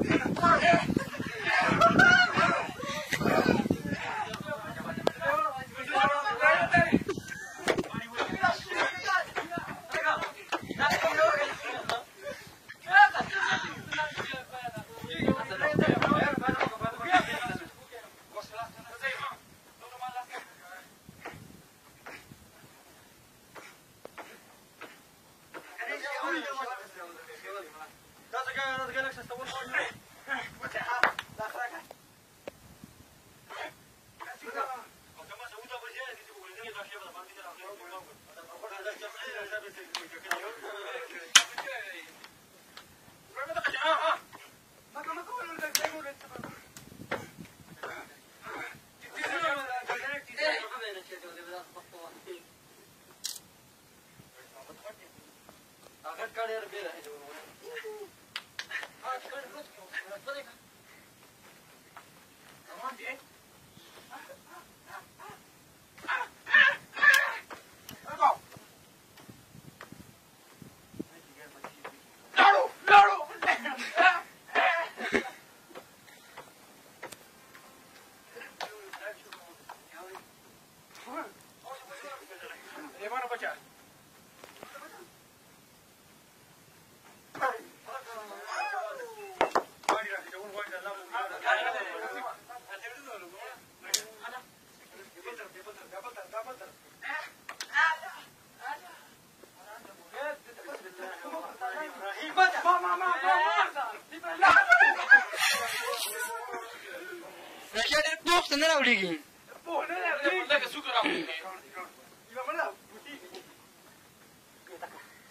Yeah. Agora quero ver a reunião.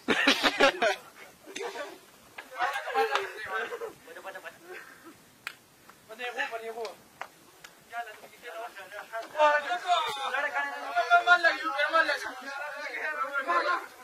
Ha ha ha. Mallak, you can mallak.